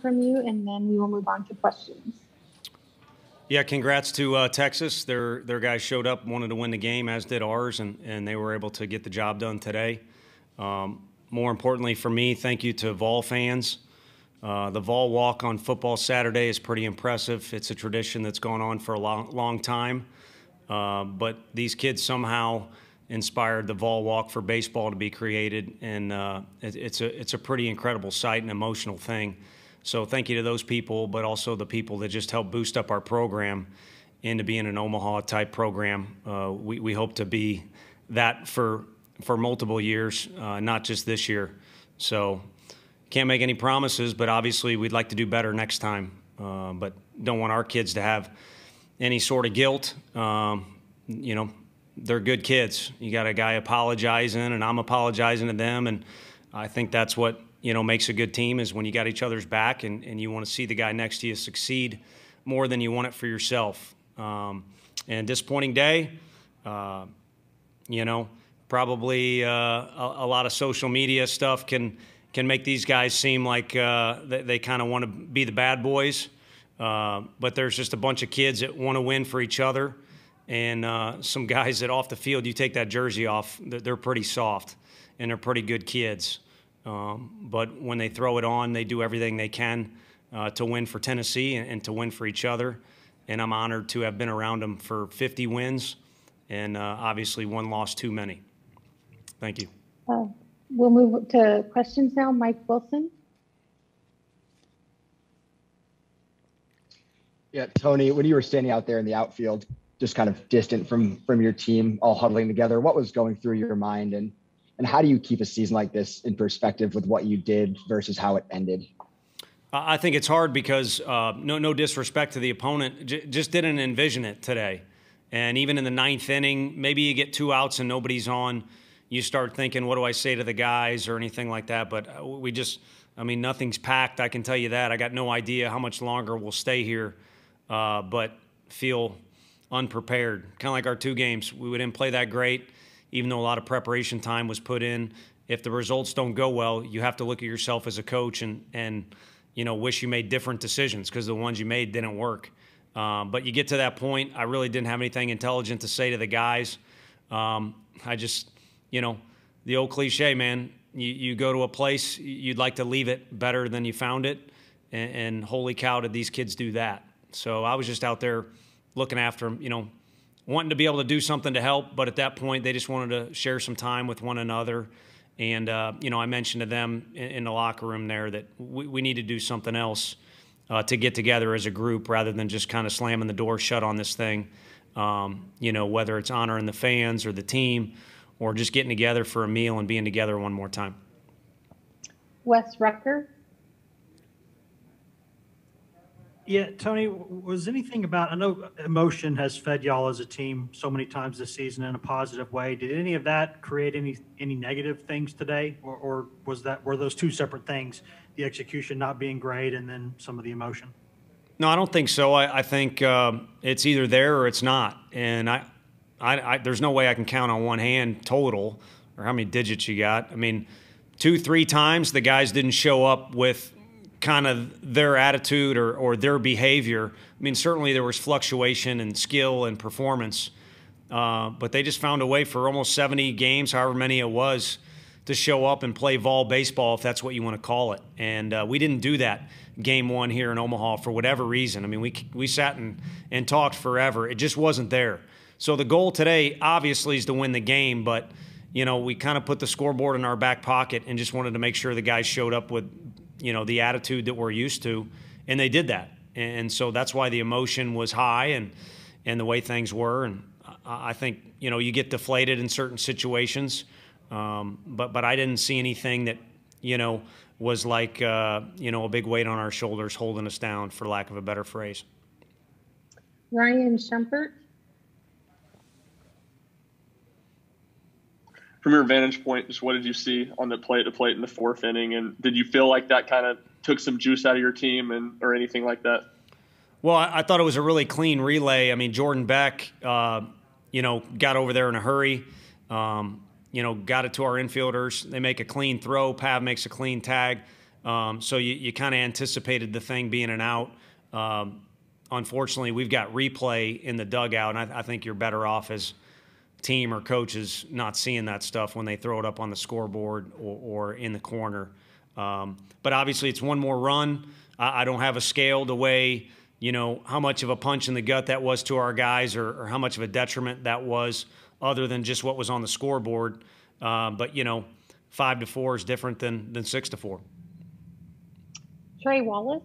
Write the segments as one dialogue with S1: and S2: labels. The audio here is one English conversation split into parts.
S1: from you, and then we will move on to questions.
S2: Yeah, congrats to uh, Texas. Their their guys showed up, wanted to win the game, as did ours, and, and they were able to get the job done today. Um, more importantly for me, thank you to Vol fans. Uh, the Vol Walk on Football Saturday is pretty impressive. It's a tradition that's gone on for a long, long time. Uh, but these kids somehow inspired the Vol Walk for baseball to be created, and uh, it, it's a it's a pretty incredible sight and emotional thing. So thank you to those people, but also the people that just help boost up our program into being an Omaha type program. Uh, we, we hope to be that for for multiple years, uh, not just this year. So can't make any promises, but obviously we'd like to do better next time. Uh, but don't want our kids to have any sort of guilt. Um, you know, they're good kids. You got a guy apologizing, and I'm apologizing to them, and I think that's what you know makes a good team is when you got each other's back and, and you want to see the guy next to you succeed more than you want it for yourself. Um, and disappointing day, uh, you know, probably uh, a, a, lot of social media stuff can can make these guys seem like uh, they, they kind of want to be the bad boys. Uh, but there's just a bunch of kids that want to win for each other, and uh, some guys that off the field, you take that jersey off, they're pretty soft and they're pretty good kids. Um, but when they throw it on, they do everything they can uh, to win for Tennessee and, and, to win for each other. And I'm honored to have been around them for 50 wins and uh, obviously one loss too many. Thank you.
S1: Uh, we'll move to questions now. Mike Wilson.
S3: Yeah, Tony, when you were standing out there in the outfield, just kind of distant from from your team, all huddling together, what was going through your mind, and and how do you keep a season like this in perspective with what you did versus how it ended?
S2: I think it's hard because uh, no, no disrespect to the opponent, j- just didn't envision it today. And even in the ninth inning, maybe you get two outs and nobody's on. You start thinking, what do I say to the guys or anything like that? But uh, we just, I mean, nothing's packed. I can tell you that. I got no idea how much longer we'll stay here, uh, but feel unprepared. Kind of like our two games. We didn't play that great even though a lot of preparation time was put in. If the results don't go well, you have to look at yourself as a coach and and you know wish you made different decisions because the ones you made didn't work. Um, but you get to that point, I really didn't have anything intelligent to say to the guys. Um, I just, you know, the old cliche, man. You, you go to a place, you'd like to leave it better than you found it, and, and holy cow, did these kids do that? So I was just out there looking after them, you know, wanting to be able to do something to help, but at that point they just wanted to share some time with one another. And uh, you know, I mentioned to them in, in, the locker room there that we, we need to do something else uh, to get together as a group rather than just kind of slamming the door shut on this thing. Um, you know, whether it's honoring the fans or the team, or just getting together for a meal and being together one more time.
S1: Wes Rucker.
S4: Yeah, Tony, was anything about, I know emotion has fed y'all as a team so many times this season in a positive way. Did any of that create any, any negative things today? Or, or was that, were those two separate things, the execution not being great and then some of the emotion?
S2: No, I don't think so. I, I think um, it's either there or it's not. And I, I, I, there's no way I can count on one hand total or how many digits you got. I mean, two, three times the guys didn't show up with kind of their attitude or, or their behavior. I mean, certainly there was fluctuation in skill and performance, uh, but they just found a way for almost 70 games, however many it was, to show up and play vol baseball, if that's what you want to call it. And uh, we didn't do that game one here in Omaha for whatever reason. I mean, we, we sat and, and talked forever. It just wasn't there. So the goal today, obviously, is to win the game, but you know, we kind of put the scoreboard in our back pocket and just wanted to make sure the guys showed up with you know the attitude that we're used to, and they did that, and so that's why the emotion was high and and the way things were, and I think you know you get deflated in certain situations, um, but but I didn't see anything that you know was like uh, you know a big weight on our shoulders holding us down, for lack of a better phrase.
S1: Ryan Shumpert.
S5: From your vantage point, just what did you see on the plate to plate in the fourth inning, and did you feel like that kind of took some juice out of your team, and or anything like that?
S2: Well, I, I thought it was a really clean relay. I mean, Jordan Beck, uh, you know, got over there in a hurry. Um, you know, got it to our infielders. They make a clean throw. Pav makes a clean tag. Um, so you, you kind of anticipated the thing being an out. Um, unfortunately, we've got replay in the dugout, and I, I think you're better off as team or coaches not seeing that stuff when they throw it up on the scoreboard or, or in the corner. Um, but obviously, it's one more run. I, I, don't have a scale to weigh, you know, how much of a punch in the gut that was to our guys or, or how much of a detriment that was, other than just what was on the scoreboard. Uh, but you know, five to four is different than than six to four.
S1: Trey Wallace.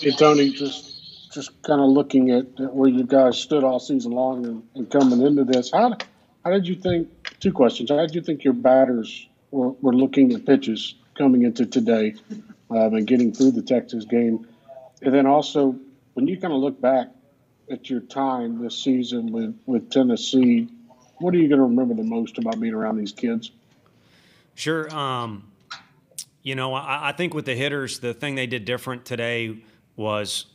S6: Hey Tony, just just kind of looking at, where you guys stood all season long and, and, coming into this, how how did you think? Two questions. How did you think your batters were, were looking at pitches coming into today um, and getting through the Texas game? And then also, when you kind of look back at your time this season with, with Tennessee, what are you going to remember the most about being around these kids?
S2: Sure. Um, you know, I, I, think with the hitters, the thing they did different today was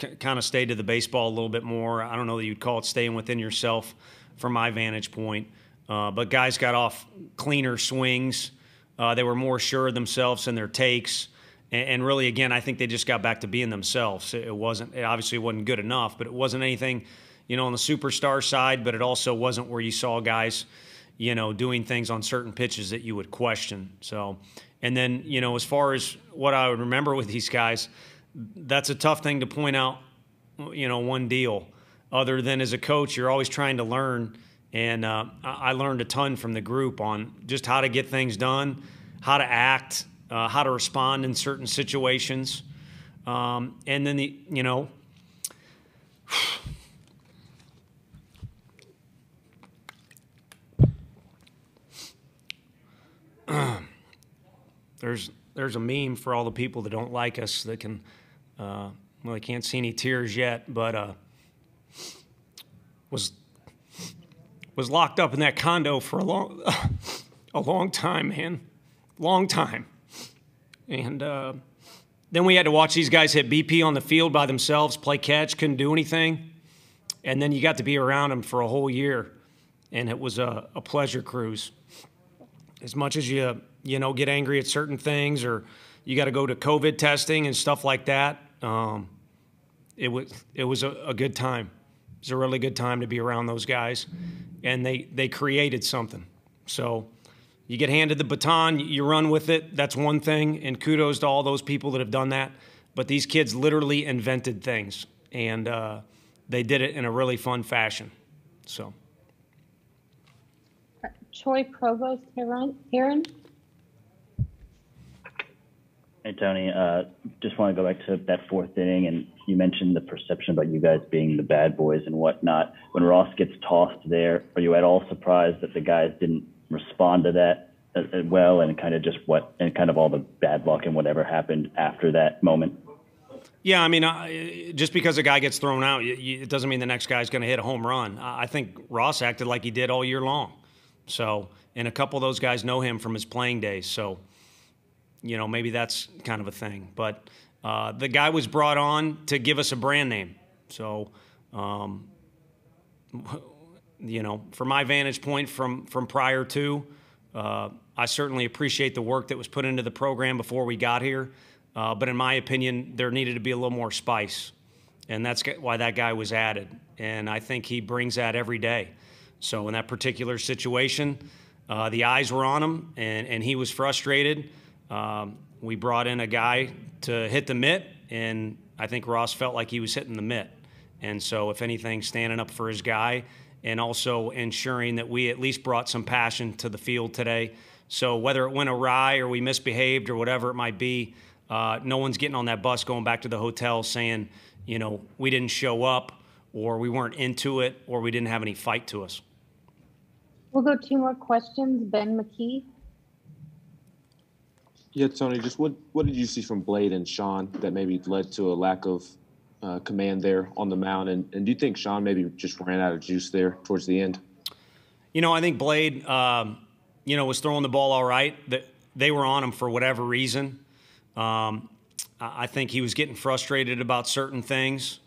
S2: c- kind of stay to the baseball a little bit more. I don't know that you'd call it staying within yourself from my vantage point. Uh, but guys got off cleaner swings. Uh, they were more sure of themselves in their takes. And, and, really, again, I think they just got back to being themselves. It wasn't, it obviously wasn't good enough, but it wasn't anything, you know, on the superstar side, but it also wasn't where you saw guys, you know, doing things on certain pitches that you would question. So, and then, you know, as far as what I would remember with these guys, that's a tough thing to point out, you know, one deal. Other than as a coach, you're always trying to learn. And uh, I learned a ton from the group on just how to get things done, how to act, uh, how to respond in certain situations. Um, and then, the, you know, there's there's a meme for all the people that don't like us that can uh, well I can't see any tears yet but uh, was was locked up in that condo for a long a long time man. Long time. And uh, then we had to watch these guys hit BP on the field by themselves play catch couldn't do anything. And then you got to be around them for a whole year and it was a, a pleasure cruise. As much as you you know get angry at certain things or you got to go to COVID testing and stuff like that. Um, it was it was a, a, good time. It was a really good time to be around those guys, and they they created something. So you get handed the baton, you run with it. That's one thing, and kudos to all those people that have done that. But these kids literally invented things, and uh, they did it in a really fun fashion. So.
S1: Troy Provost Heron.
S7: Hey, Tony. Uh, just want to go back to that fourth inning, and you mentioned the perception about you guys being the bad boys and whatnot. When Ross gets tossed there, are you at all surprised that the guys didn't respond to that uh, uh, well, and kind of just what, and kind of all the bad luck and whatever happened after that moment?
S2: Yeah, I mean, uh, just because a guy gets thrown out, it doesn't mean the next guy's going to hit a home run. I think Ross acted like he did all year long. So, and a couple of those guys know him from his playing days. So, you know, maybe that's kind of a thing. But uh, the guy was brought on to give us a brand name. So, um, you know, from my vantage point from from prior to, uh, I certainly appreciate the work that was put into the program before we got here. Uh, but in my opinion, there needed to be a little more spice, and that's why that guy was added. And I think he brings that every day. So in that particular situation, uh, the eyes were on him, and, and he was frustrated. Um, we brought in a guy to hit the mitt, and I think Ross felt like he was hitting the mitt. And so, if anything, standing up for his guy and also ensuring that we at least brought some passion to the field today. So, whether it went awry or we misbehaved or whatever it might be, uh, no one's getting on that bus going back to the hotel saying, you know, we didn't show up or we weren't into it or we didn't have any fight to us.
S1: We'll go two more questions. Ben McKee.
S8: Yeah, Tony, just what, what did you see from Blade and Sean that maybe led to a lack of uh, command there on the mound? And, and do you think Sean maybe just ran out of juice there towards the end?
S2: You know, I think Blade, um, you know, was throwing the ball all right. That they were on him for whatever reason. Um, I think he was getting frustrated about certain things.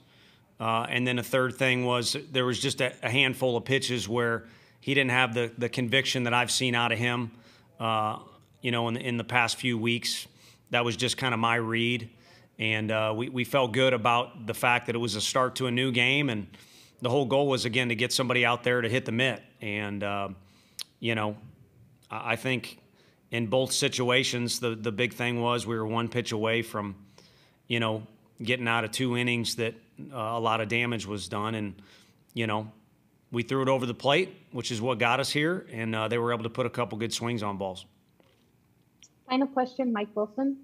S2: Uh, and then a third thing was there was just a, a handful of pitches where – he didn't have the, the conviction that I've seen out of him. uh, you know, in, in the past few weeks. That was just kind of my read. And uh, we, we felt good about the fact that it was a start to a new game. And the whole goal was, again, to get somebody out there to hit the mitt. And, uh, you know, I I think in both situations, the, the big thing was we were one pitch away from, you know, getting out of two innings that uh, a lot of damage was done. And, you know, we threw it over the plate, which is what got us here. And uh, they were able to put a couple good swings on balls.
S1: Final question, Mike Wilson.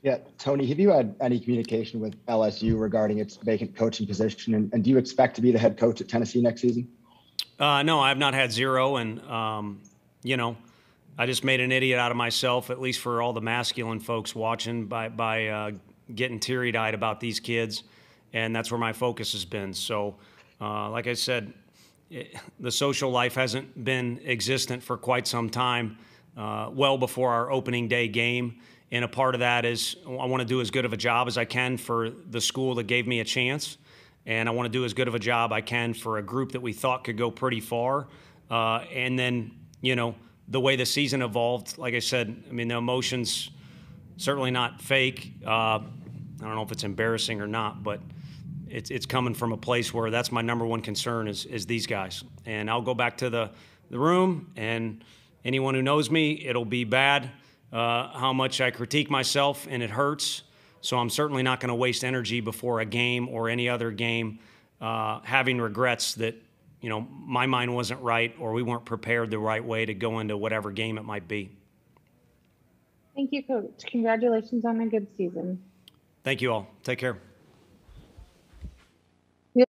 S3: Yeah, Tony, have you had any communication with LSU regarding its vacant coaching position? And, and do you expect to be the head coach at Tennessee next season?
S2: Uh, no, I've not had zero, and um, you know, I just made an idiot out of myself, at least for all the masculine folks watching, by by uh, getting teary eyed about these kids, and that's where my focus has been. So, uh, like I said, it, the social life hasn't been existent for quite some time, uh, well before our opening day game. And a part of that is I want to do as good of a job as I can for the school that gave me a chance and I want to do as good of a job I can for a group that we thought could go pretty far. Uh, and then, you know, the way the season evolved, like I said, I mean, the emotions certainly not fake. Uh, I don't know if it's embarrassing or not, but it's it's coming from a place where that's my number one concern is is these guys. And I'll go back to the the room, and anyone who knows me, it'll be bad. Uh, how much I critique myself, and it hurts. So I'm certainly not going to waste energy before a game or any other game uh, having regrets that, you know, my mind wasn't right or we weren't prepared the right way to go into whatever game it might be.
S1: Thank you, Coach. Congratulations on a good season.
S2: Thank you all. Take care.